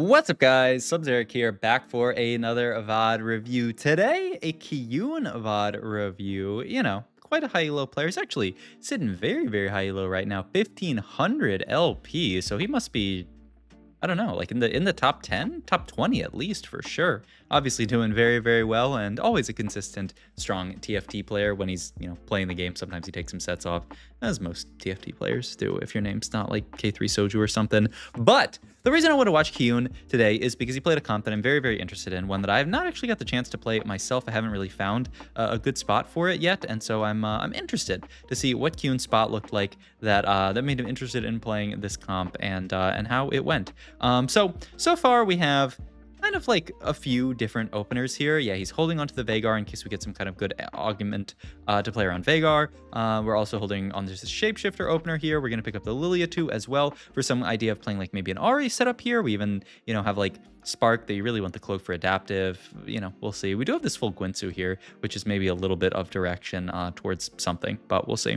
What's up guys, Subzeroark here, back for another VOD review. Today, a Kiyoon VOD review. You know, quite a high elo player. He's actually sitting very, very high elo right now, 1500 LP, so he must be I don't know, like in the in the top 10, top 20 at least for sure. Obviously doing very very well and always a consistent strong TFT player when he's, you know, playing the game. Sometimes he takes some sets off as most TFT players do if your name's not like K3 Soju or something. But the reason I want to watch Kiyoon today is because he played a comp that I'm very, very interested in, one that I have not actually got the chance to play myself. I haven't really found uh, a good spot for it yet, and so I'm uh, I'm interested to see what Kiyoon's spot looked like that uh, that made him interested in playing this comp and uh, and how it went. Um, so so far we have kind of like a few different openers here. Yeah, he's holding onto the Veigar in case we get some kind of good augment uh, to play around Veigar. Uh, we're also holding on this Shapeshifter opener here. We're going to pick up the Lillia too as well for some idea of playing like maybe an Ahri setup here. We even, you know, have like Spark that you really want the Cloak for adaptive. You know, we'll see. We do have this full Guinsoo here, which is maybe a little bit of direction uh, towards something, but we'll see.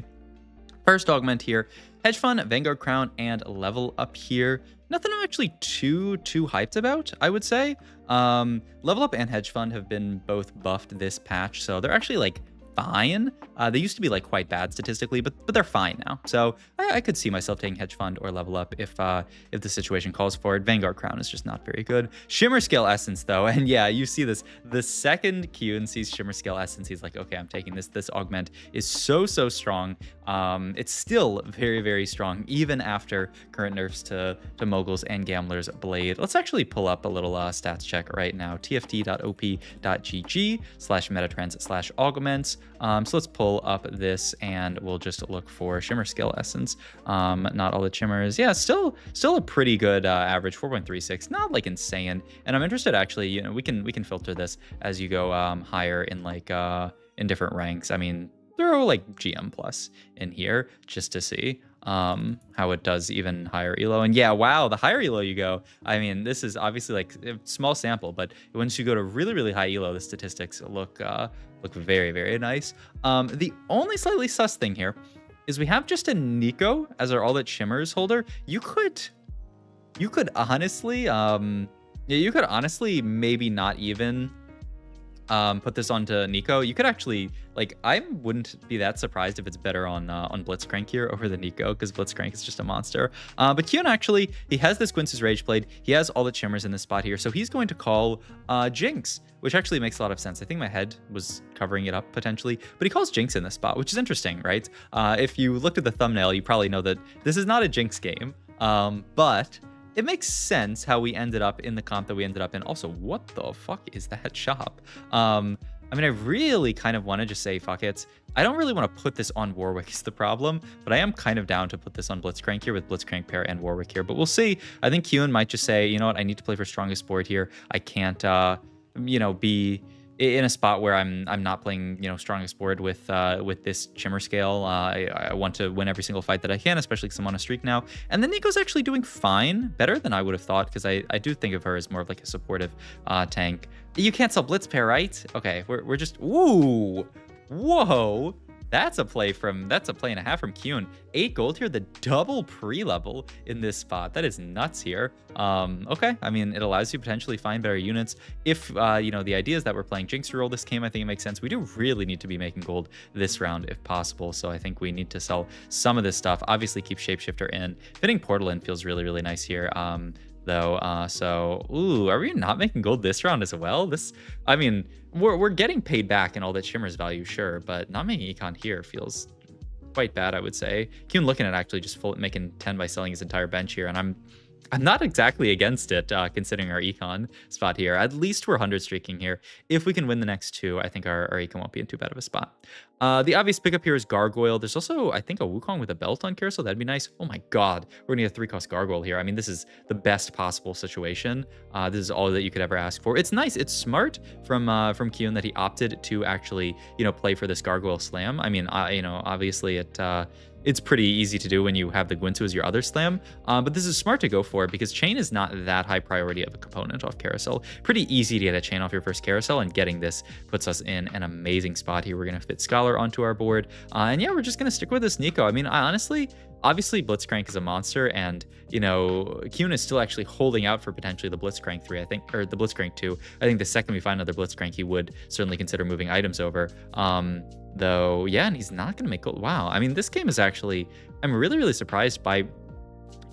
First augment here, Hedge Fund, Vanguard Crown, and Level Up here nothing I'm actually too, too hyped about, I would say. Um, Level Up and Hedge Fund have been both buffed this patch, so they're actually like fine. Uh, they used to be like quite bad statistically, but but they're fine now. So I, I could see myself taking hedge fund or level up if uh, if the situation calls for it. Vanguard Crown is just not very good. Shimmer Scale Essence though, and yeah, you see this. The second Kiyoon sees Shimmer Scale Essence, he's like, okay, I'm taking this. This augment is so so strong. Um, it's still very very strong even after current nerfs to to Moguls and Gambler's Blade. Let's actually pull up a little uh, stats check right now. tft.op.gg slash metatrends slash augments. Um, so let's pull up this and we'll just look for shimmer scale essence. Um, not all the shimmers. Yeah, still still a pretty good uh, average, 4.36. Not like insane. And I'm interested actually, you know, we can we can filter this as you go um, higher in like uh, in different ranks. I mean, throw like GM plus in here just to see um, how it does even higher elo. And yeah, wow, the higher elo you go, I mean, this is obviously like a small sample, but once you go to really, really high elo, the statistics look uh, look very, very nice. Um, the only slightly sus thing here is we have just a Neeko as our All That Shimmers holder. You could, you could honestly, um, yeah, you could honestly maybe not even um, put this onto Neeko. you could actually like I wouldn't be that surprised if it's better on uh, on Blitzcrank here over the Neeko because Blitzcrank is just a monster. Uh, but Kiyoon actually he has this Guinsoo's Rage Blade. He has all the Shimmers in this spot here, so he's going to call uh, Jinx, which actually makes a lot of sense. I think my head was covering it up potentially, but he calls Jinx in this spot, which is interesting, right? Uh, if you looked at the thumbnail, you probably know that this is not a Jinx game, um, but it makes sense how we ended up in the comp that we ended up in. Also, what the fuck is that shop? Um, I mean, I really kind of want to just say fuck it. I don't really want to put this on Warwick is the problem, but I am kind of down to put this on Blitzcrank here with Blitzcrank pair and Warwick here. But we'll see. I think Kiyoon might just say, you know what, I need to play for strongest board here. I can't, uh, you know, be in a spot where I'm I'm not playing you know strongest board with uh, with this shimmer scale. Uh, I, I, want to win every single fight that I can, especially because I'm on a streak now. And then Neeko's actually doing fine, better than I would have thought, because I, I do think of her as more of like a supportive uh, tank. You can't sell Blitz pair, right? Okay, we're, we're just ooh, whoa. That's a play from, that's a play and a half from Kiyoon. Eight gold here, the double pre-level in this spot. That is nuts here. Um, okay, I mean, it allows you potentially find better units. If, uh, you know, the idea is that we're playing Jinx roll this game, I think it makes sense. We do really need to be making gold this round if possible. So I think we need to sell some of this stuff. Obviously keep Shapeshifter in. Fitting Portal in feels really, really nice here. Um, though. Uh, so, ooh, are we not making gold this round as well? This, I mean, we're, we're getting paid back in all that Shimmer's value, sure, but not making econ here feels quite bad, I would say. Kiyoon looking at actually just full, making 10 by selling his entire bench here, and I'm I'm not exactly against it, uh, considering our econ spot here. At least we're 100 streaking here. If we can win the next two, I think our, our econ won't be in too bad of a spot. Uh, the obvious pickup here is Gargoyle. There's also, I think, a Wukong with a belt on Carousel. That'd be nice. Oh my god, we're gonna get a three-cost Gargoyle here. I mean, this is the best possible situation. Uh, this is all that you could ever ask for. It's nice. It's smart from uh, from Kiyoon that he opted to actually, you know, play for this Gargoyle Slam. I mean, I, you know, obviously it uh, it's pretty easy to do when you have the Guinsoo as your other slam, uh, but this is smart to go for because chain is not that high priority of a component off carousel. Pretty easy to get a chain off your first carousel, and getting this puts us in an amazing spot here. We're going to fit Scholar onto our board, uh, and yeah, we're just going to stick with this Neeko. I mean, I honestly, obviously Blitzcrank is a monster, and you know Kiyoon is still actually holding out for potentially the Blitzcrank three, I think, or the Blitzcrank two. I think the second we find another Blitzcrank, he would certainly consider moving items over. Um, though, yeah, and he's not going to make gold. Wow, I mean, this game is actually, I'm really, really surprised by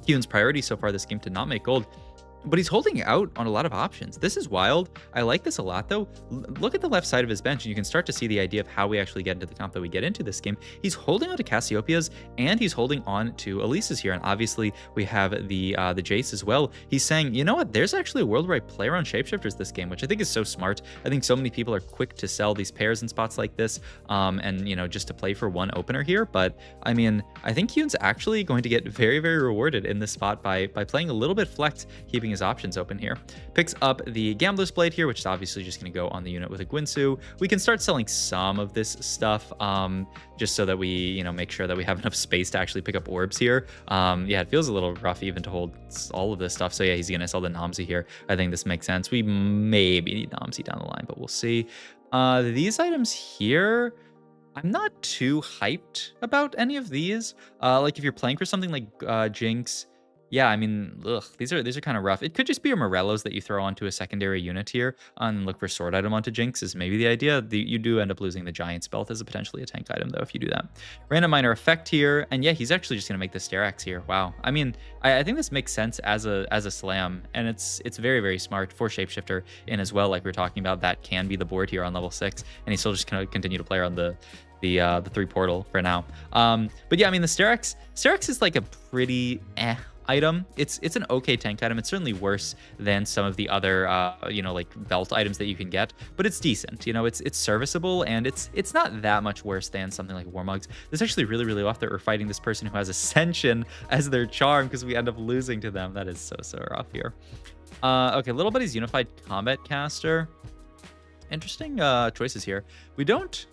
Kiyoon's priority so far this game to not make gold but he's holding out on a lot of options. This is wild. I like this a lot, though. L look at the left side of his bench, and you can start to see the idea of how we actually get into the comp that we get into this game. He's holding on to Cassiopeia's, and he's holding on to Elise's here. And obviously, we have the uh, the Jayce as well. He's saying, you know what? There's actually a world where I play around shapeshifters this game, which I think is so smart. I think so many people are quick to sell these pairs in spots like this, um, and you know, just to play for one opener here. But I mean, I think Kiyoon's actually going to get very, very rewarded in this spot by by playing a little bit flex, keeping his options open here. Picks up the Gambler's Blade here, which is obviously just going to go on the unit with a Guinsoo. We can start selling some of this stuff um, just so that we, you know, make sure that we have enough space to actually pick up orbs here. Um, yeah, it feels a little rough even to hold all of this stuff. So yeah, he's going to sell the Nomsy here. I think this makes sense. We maybe need Nomsy down the line, but we'll see. Uh, these items here... I'm not too hyped about any of these. Uh, like if you're playing for something like uh, Jinx, yeah, I mean, ugh, these are these are kind of rough. It could just be your Morellos that you throw onto a secondary unit here and look for sword item onto Jinx is maybe the idea. The, you do end up losing the Giant's Belt as a potentially a tank item though if you do that. Random minor effect here, and yeah, he's actually just gonna make the Sterak's here. Wow. I mean, I, I, think this makes sense as a as a slam, and it's it's very very smart for Shapeshifter in as well. Like we are talking about, that can be the board here on level six, and he's still just gonna continue to play around the the uh, the three portal for now. Um, but yeah, I mean the Sterak's Sterak's is like a pretty eh item. It's it's an okay tank item. It's certainly worse than some of the other uh, you know like belt items that you can get, but it's decent. You know, it's it's serviceable and it's it's not that much worse than something like Warmog's. This actually really really rough that we're fighting this person who has Ascension as their charm because we end up losing to them. That is so so rough here. Uh, okay, Little Buddy's Unified Combat Caster. Interesting uh, choices here. We don't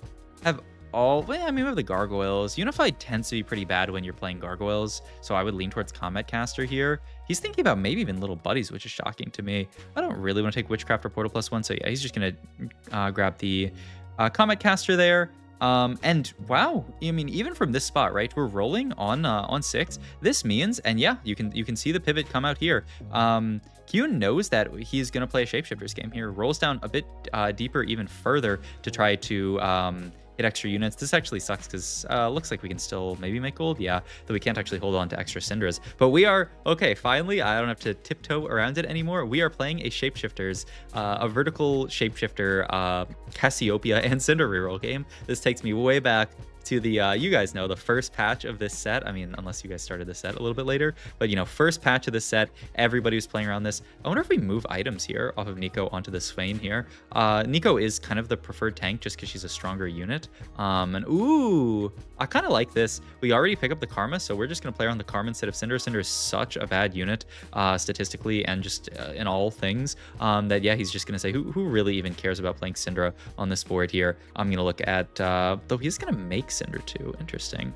have all, well, I mean, we have the Gargoyles. Unified tends to be pretty bad when you're playing Gargoyles, so I would lean towards Combat Caster here. He's thinking about maybe even Little Buddies, which is shocking to me. I don't really want to take Witchcraft or Portal Plus One, so yeah, he's just going to uh, grab the uh, Combat Caster there. Um, and wow, I mean, even from this spot, right, we're rolling on uh, on six. This means, and yeah, you can you can see the pivot come out here. Um, knows that he's gonna play a shapeshifters game here. Rolls down a bit uh, deeper, even further, to try to um, Get extra units. This actually sucks because uh, looks like we can still maybe make gold. Yeah, though we can't actually hold on to extra Syndras. But we are, okay, finally, I don't have to tiptoe around it anymore. We are playing a Shapeshifters, uh, a vertical Shapeshifter uh, Cassiopeia and Syndra reroll game. This takes me way back to the, uh, you guys know, the first patch of this set. I mean, unless you guys started the set a little bit later, but you know, first patch of the set, everybody was playing around this. I wonder if we move items here off of Neeko onto the Swain here. Uh, Neeko is kind of the preferred tank just because she's a stronger unit. Um, and ooh, I kind of like this. We already pick up the Karma, so we're just going to play around the Karma instead of Syndra. Syndra is such a bad unit uh, statistically and just uh, in all things um, that, yeah, he's just going to say, who, who really even cares about playing Syndra on this board here? I'm going to look at, uh, though he's going to make Syndra 2. Interesting.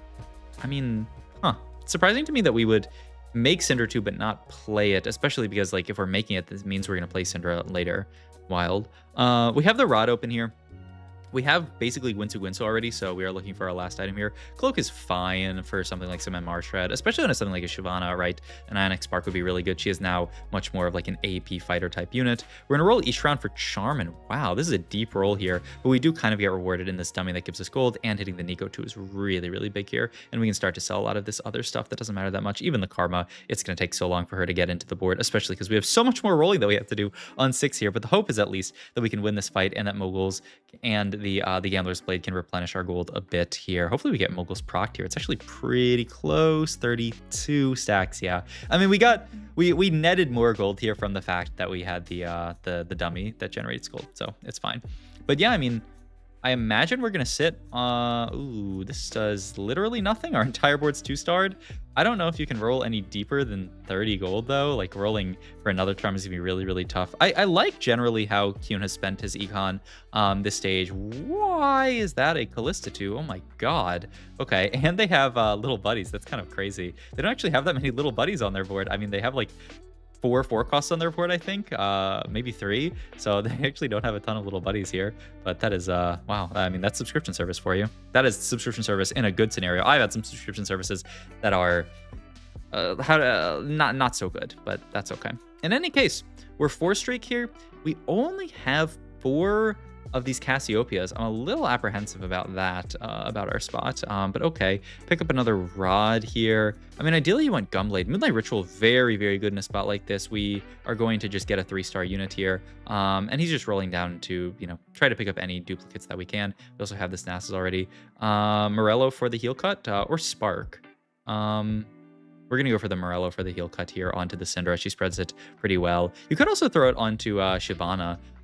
I mean, huh. Surprising to me that we would make Syndra 2 but not play it, especially because like if we're making it, this means we're going to play Syndra later. Wild. Uh, we have the rod open here. We have basically Guinsoo Guinsoo already, so we are looking for our last item here. Cloak is fine for something like some MR Shred, especially it's something like a Shyvana, right? An Ionic Spark would be really good. She is now much more of like an AP fighter type unit. We're to roll each round for Charm, and wow, this is a deep roll here, but we do kind of get rewarded in this dummy that gives us gold, and hitting the Neeko too is really, really big here, and we can start to sell a lot of this other stuff that doesn't matter that much. Even the Karma, it's to take so long for her to get into the board, especially because we have so much more rolling that we have to do on six here, but the hope is at least that we can win this fight and that Moguls and the uh, the Gambler's Blade can replenish our gold a bit here. Hopefully we get Mogul's proc here. It's actually pretty close, 32 stacks, yeah. I mean, we got, we we netted more gold here from the fact that we had the uh, the the dummy that generates gold, so it's fine. But yeah, I mean, I imagine we're going to sit, uh, ooh, this does literally nothing. Our entire board's two-starred. I don't know if you can roll any deeper than 30 gold, though. Like, rolling for another charm is going to be really, really tough. I, I like generally how Kiyoon has spent his econ um, this stage. Why is that a Kalista 2? Oh my god. Okay, and they have uh, little buddies. That's kind of crazy. They don't actually have that many little buddies on their board. I mean, they have, like, four four costs on the report, I think, uh, maybe three. So they actually don't have a ton of little buddies here. But that is, uh, wow. I mean, that's subscription service for you. That is subscription service in a good scenario. I've had some subscription services that are uh, how uh, not not so good, but that's okay. In any case, we're four streak here. We only have four of these Cassiopeias. I'm a little apprehensive about that, uh, about our spot. Um, but okay, pick up another rod here. I mean, ideally you want Gunblade. Moonlight Ritual, very, very good in a spot like this. We are going to just get a three-star unit here. Um, and he's just rolling down to, you know, try to pick up any duplicates that we can. We also have this Nasus already. Uh, Morello for the heal cut, uh, or Spark. Um, we're going to go for the Morello for the heal cut here onto the Syndra. She spreads it pretty well. You could also throw it onto uh.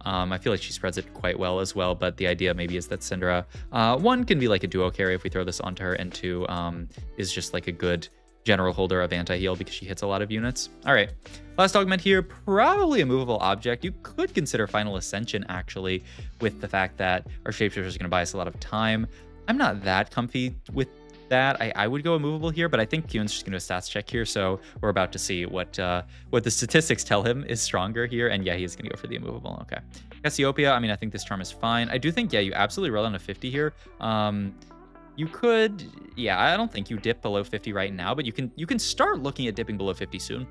Um, I feel like she spreads it quite well as well, but the idea maybe is that Syndra, uh, one, can be like a duo carry if we throw this onto her, and two, um, is just like a good general holder of anti-heal because she hits a lot of units. All right, last augment here, probably Immovable object. You could consider Final Ascension, actually, with the fact that our Shapeshifter is going to buy us a lot of time. I'm not that comfy with that. I, I would go immovable here, but I think Kiyoon's just to do a stats check here, so we're about to see what uh, what the statistics tell him is stronger here, and yeah, he's to go for the immovable. Okay. Cassiopeia, I mean, I think this charm is fine. I do think, yeah, you absolutely roll on a 50 here. Um, you could, yeah, I don't think you dip below 50 right now, but you can you can start looking at dipping below 50 soon.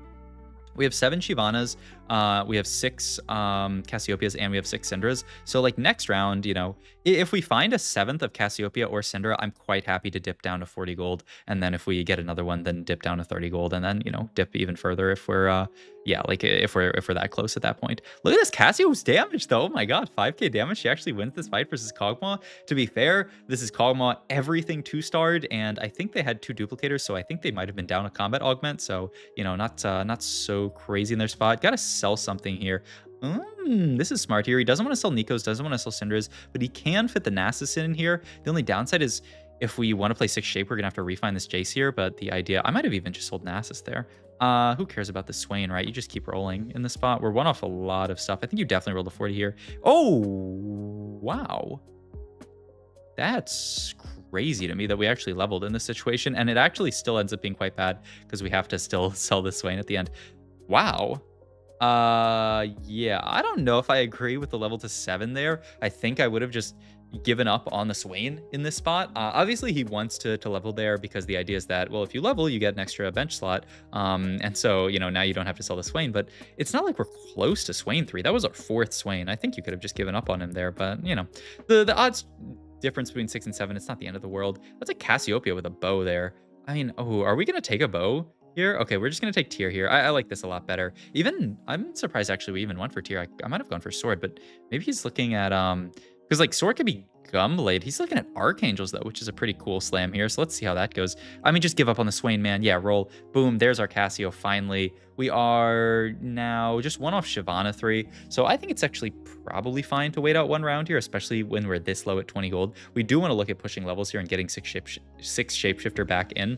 We have seven Shyvanas, uh, we have six um, Cassiopeias, and we have six Syndras. So like next round, you know, if we find a seventh of Cassiopeia or Syndra, I'm quite happy to dip down to 40 gold. And then if we get another one, then dip down to 30 gold, and then you know dip even further if we're uh, yeah, like if we're if we're that close at that point. Look at this Cassio's damage though. Oh my god, 5k damage. She actually wins this fight versus Kog'Maw. To be fair, this is Kog'Maw everything two starred, and I think they had two duplicators, so I think they might have been down a combat augment. So you know, not uh, not so crazy in their spot. Gotta sell something here. Mm, this is smart here. He doesn't want to sell Neekos, doesn't want to sell Syndras, but he can fit the Nasus in here. The only downside is if we want to play six shape, we're gonna have to refine this Jayce here. But the idea, I might have even just sold Nasus there. Uh, who cares about the Swain, right? You just keep rolling in the spot. We're one off a lot of stuff. I think you definitely rolled a 40 here. Oh, wow. That's crazy to me that we actually leveled in this situation. And it actually still ends up being quite bad because we have to still sell the Swain at the end. Wow. Uh, yeah, I don't know if I agree with the level to seven there. I think I would have just given up on the Swain in this spot. Uh, obviously, he wants to, to level there because the idea is that, well, if you level, you get an extra bench slot. Um, and so, you know, now you don't have to sell the Swain, but it's not like we're close to Swain 3. That was our fourth Swain. I think you could have just given up on him there, but, you know, the, the odds difference between 6 and 7, it's not the end of the world. That's a Cassiopeia with a bow there. I mean, oh, are we going to take a bow here? Okay, we're just going to take tear here. I, I, like this a lot better. Even, I'm surprised actually we even went for tear. I, I might have gone for Sword, but maybe he's looking at, um, because like Sword could be Gunblade. He's looking at Archangels though, which is a pretty cool slam here. So let's see how that goes. I mean, just give up on the Swain, man. Yeah, roll. Boom. There's our Cassio finally. We are now just one off Shyvana 3. So I think it's actually probably fine to wait out one round here, especially when we're this low at 20 gold. We do want to look at pushing levels here and getting six, shape, six Shapeshifter back in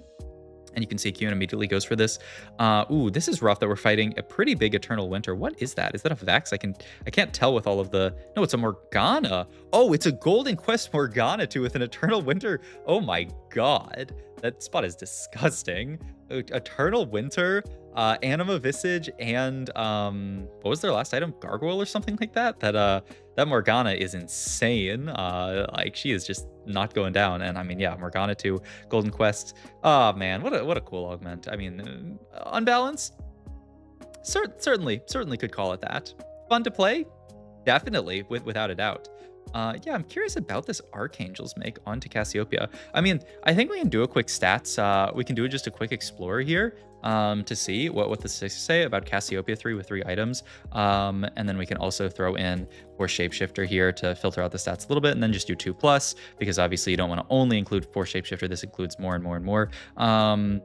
and you can see Kiyoon immediately goes for this. Uh, ooh, this is rough that we're fighting a pretty big Eternal Winter. What is that? Is that a Vex? I can I can't tell with all of the. No, it's a Morgana. Oh, it's a Golden Quest Morgana too with an Eternal Winter. Oh my god, that spot is disgusting. Eternal Winter, uh, Anima Visage, and um, what was their last item? Gargoyle or something like that. That uh, that Morgana is insane. Uh, like she is just not going down. And I mean, yeah, Morgana 2, Golden Quest. Oh man, what a what a cool augment. I mean, uh, unbalanced. Cer- certainly, certainly could call it that. Fun to play, definitely, with, without a doubt. Uh, yeah, I'm curious about this Archangels make onto Cassiopeia. I mean, I think we can do a quick stats. Uh, we can do just a quick explore here um, to see what, what the statistics say about Cassiopeia 3 with three items. Um, and then we can also throw in Force Shapeshifter here to filter out the stats a little bit and then just do 2 plus because obviously you don't want to only include Force Shapeshifter. This includes more and more and more. Um,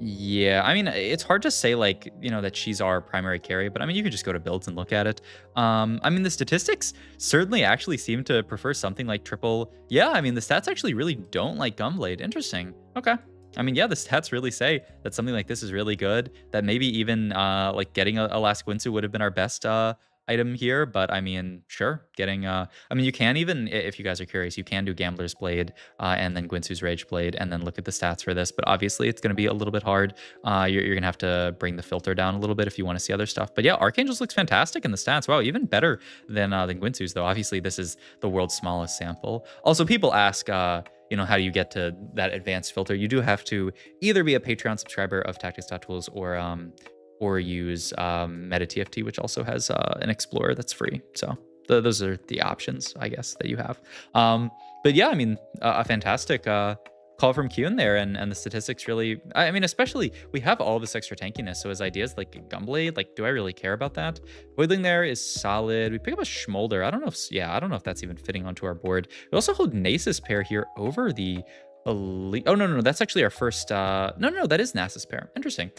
yeah, I mean, it's hard to say like, you know, that she's our primary carry, but I mean, you could just go to builds and look at it. Um, I mean, the statistics certainly actually seem to prefer something like triple. Yeah, I mean, the stats actually really don't like Gunblade. Interesting. Okay. I mean, yeah, the stats really say that something like this is really good. That maybe even uh, like getting a, a Last Guinsoo would have been our best uh, item here, but I mean, sure, getting, uh, I mean, you can even, if you guys are curious, you can do Gambler's Blade uh, and then Guinsoo's Rage Blade and then look at the stats for this, but obviously it's going to be a little bit hard. Uh, you're, you're going to have to bring the filter down a little bit if you want to see other stuff. But yeah, Archangels looks fantastic in the stats. Wow, even better than, uh, than Guinsoo's, though. Obviously, this is the world's smallest sample. Also, people ask, uh, you know, how do you get to that advanced filter? You do have to either be a Patreon subscriber of Tactics.tools or um, or use um, MetaTFT, which also has uh, an Explorer that's free. So the, those are the options, I guess, that you have. Um, but yeah, I mean, uh, a fantastic uh, call from Kiyoon there, and, and the statistics really, I mean, especially we have all this extra tankiness. So his ideas like Gunblade, like, do I really care about that? Voidling there is solid. We pick up a Smolder. I don't know if, yeah, I don't know if that's even fitting onto our board. We also hold Nasus pair here over the Elise. Oh, no, no, no. That's actually our first, uh, no, no, no, that is Nasus pair. Interesting.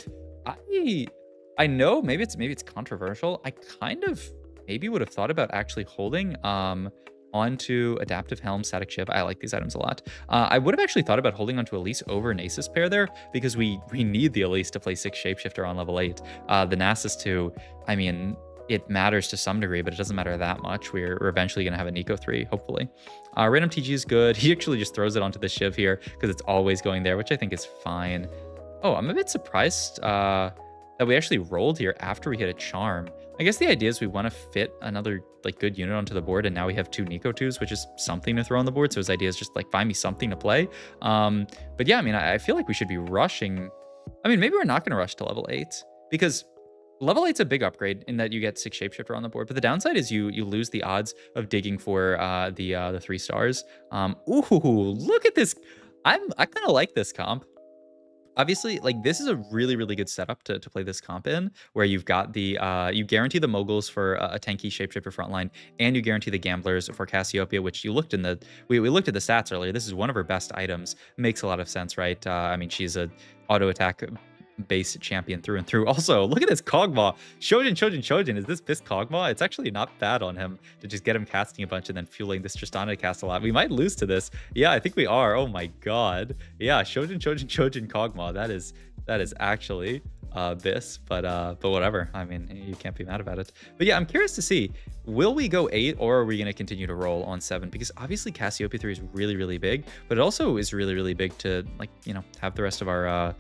I I know maybe it's maybe it's controversial. I kind of maybe would have thought about actually holding um onto Adaptive Helm, Static Shiv. I like these items a lot. Uh, I would have actually thought about holding onto Elise over Nasus pair there because we we need the Elise to play six Shapeshifter on level eight. Uh, the Nasus too. I mean, it matters to some degree, but it doesn't matter that much. We're, we're eventually going to have a Neeko 3, hopefully. Uh, random TG is good. He actually just throws it onto the Shiv here because it's always going there, which I think is fine. Oh, I'm a bit surprised. Uh, that we actually rolled here after we hit a charm. I guess the idea is we want to fit another like good unit onto the board, and now we have two Neeko 2s, which is something to throw on the board. So his idea is just like find me something to play. Um, but yeah, I mean, I, I feel like we should be rushing. I mean, maybe we're not going to rush to level 8 because level eight's a big upgrade in that you get six shapeshifter on the board but the downside is you you lose the odds of digging for uh the uh the three stars um ooh look at this i'm i kind of like this comp obviously like this is a really really good setup to, to play this comp in where you've got the uh you guarantee the moguls for a, a tanky shapeshifter frontline and you guarantee the gamblers for cassiopeia which you looked in the we, we looked at the stats earlier. This is one of her best items. Makes a lot of sense right? Uh, i mean she's a auto attack base champion through and through. Also, look at this Kog'Maw. Shojin, Shojin, Shojin. Is this Fist Kog'Maw? It's actually not bad on him to just get him casting a bunch and then fueling this Tristana to cast a lot. We might lose to this. Yeah, I think we are. Oh my god. Yeah, Shojin, Shojin, Shojin, Kog'Maw. That is that is actually uh, this, but uh, but whatever. I mean, you can't be mad about it. But yeah, I'm curious to see, will we go eight or are we going to continue to roll on seven? Because obviously Cassiopeia 3 is really, really big, but it also is really, really big to like, you know, have the rest of our uh,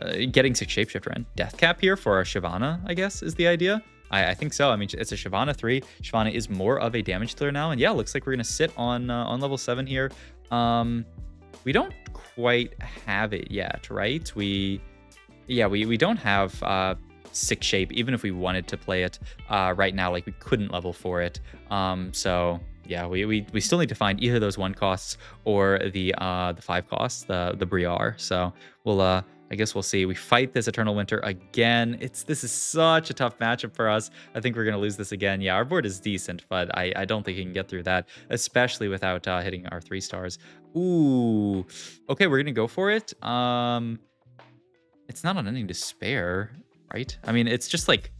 uh, getting six shapeshifter in. Death cap here for our Shyvana, I guess, is the idea. I, I, think so. I mean, it's a Shyvana 3. Shyvana is more of a damage dealer now. And yeah, looks like we're to sit on uh, on level 7 here. Um, we don't quite have it yet, right? We, yeah, we, we don't have uh, six shape, even if we wanted to play it uh, right now. Like, we couldn't level for it. Um, so yeah, we, we, we still need to find either those one costs or the uh, the five costs, the the Briar. So we'll uh I guess we'll see. We fight this Eternal Winter again. It's This is such a tough matchup for us. I think we're going to lose this again. Yeah, our board is decent, but I, I don't think he can get through that, especially without uh, hitting our three stars. Ooh. Okay, we're going to go for it. Um, It's not on any despair, right? I mean, it's just like,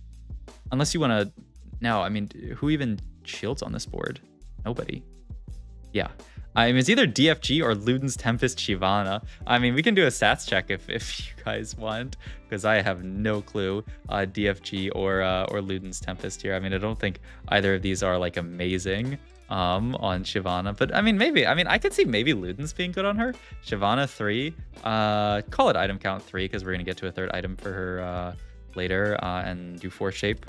unless you want to... No, I mean, who even shields on this board? Nobody. Yeah. I mean, it's either DFG or Luden's Tempest Shyvana. I mean, we can do a stats check if, if you guys want, because I have no clue uh, DFG or uh, or Luden's Tempest here. I mean, I don't think either of these are like amazing um, on Shyvana, but I mean, maybe. I mean, I could see maybe Luden's being good on her. Shyvana three, uh, call it item count three, because we're gonna get to a third item for her uh, later uh, and do four shape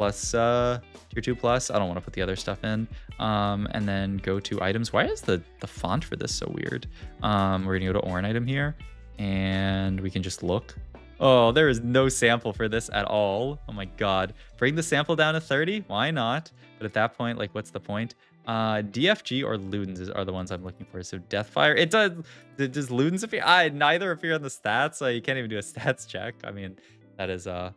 plus uh, tier 2 plus. I don't want to put the other stuff in. Um, and then go to items. Why is the, the font for this so weird? Um, we're to go to Ornn item here and we can just look. Oh, there is no sample for this at all. Oh my god. Bring the sample down to 30? Why not? But at that point, like, what's the point? Uh, DFG or Ludens are the ones I'm looking for. So Deathfire, it does. Does Ludens appear? I neither appear on the stats. So you can't even do a stats check. I mean, that is uh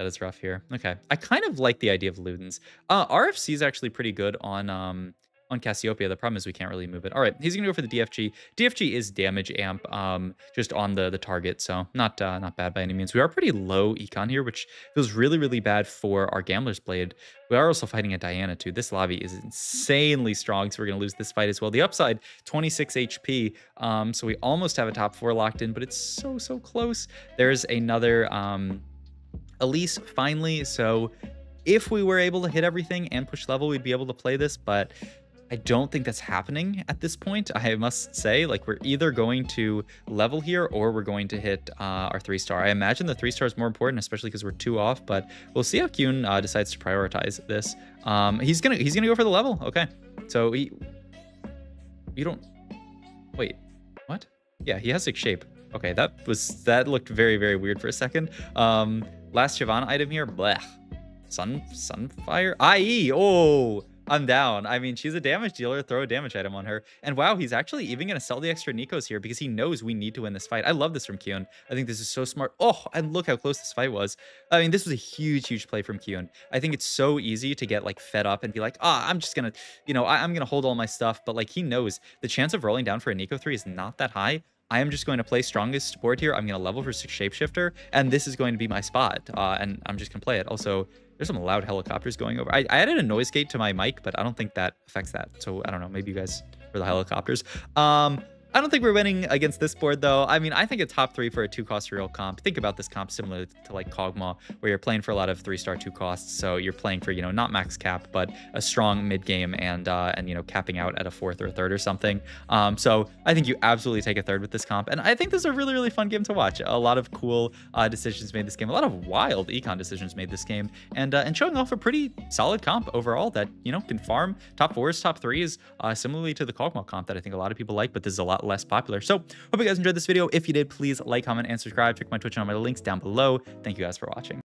that is rough here. Okay. I kind of like the idea of Ludens. Uh, RFC is actually pretty good on um, on Cassiopeia. The problem is we can't really move it. All right, he's gonna go for the DFG. DFG is damage amp, um, just on the the target, so not uh, not bad by any means. We are pretty low econ here, which feels really really bad for our Gambler's Blade. We are also fighting a Diana too. This lobby is insanely strong, so we're gonna lose this fight as well. The upside, 26 HP, um, so we almost have a top four locked in, but it's so so close. There's another um Elise finally. So if we were able to hit everything and push level, we'd be able to play this, but I don't think that's happening at this point. I must say, like, we're either going to level here or we're going to hit uh, our three star. I imagine the three star is more important, especially because we're two off, but we'll see how Kiyoon uh, decides to prioritize this. Um, he's gonna he's gonna go for the level. Okay, so he you don't wait what? Yeah, he has a shape. Okay, that was that looked very very weird for a second. Um, last Shyvana item here. Blech. Sun Sunfire? IE. Oh, I'm down. I mean, she's a damage dealer. Throw a damage item on her. And wow, he's actually even going to sell the extra Neekos here because he knows we need to win this fight. I love this from Kiyoon. I think this is so smart. Oh, and look how close this fight was. I mean, this was a huge, huge play from Kiyoon. I think it's so easy to get like fed up and be like, ah, I'm just going to, you know, I am going to hold all my stuff. But like he knows the chance of rolling down for a Neeko 3 is not that high. I am just going to play strongest board here. I'm going to level for six shapeshifter, and this is going to be my spot. Uh, and I'm just going to play it. Also, there's some loud helicopters going over. I, I added a noise gate to my mic, but I don't think that affects that. So I don't know. Maybe you guys for the helicopters. Um, I don't think we're winning against this board, though. I mean, I think a top three for a two-cost reroll comp. Think about this comp similar to like Kog'Maw, where you're playing for a lot of three-star two costs. So you're playing for, you know, not max cap, but a strong mid-game and, uh, and you know, capping out at a fourth or a third or something. Um, so I think you absolutely take a third with this comp. And I think this is a really, really fun game to watch. A lot of cool uh, decisions made this game. A lot of wild econ decisions made this game. And, uh, and showing off a pretty solid comp overall that, you know, can farm top fours, top threes, uh, similarly to the Kog'Maw comp that I think a lot of people like, but this is a lot less popular. So hope you guys enjoyed this video. If you did, please like, comment, and subscribe. Check my Twitch and all my links down below. Thank you guys for watching.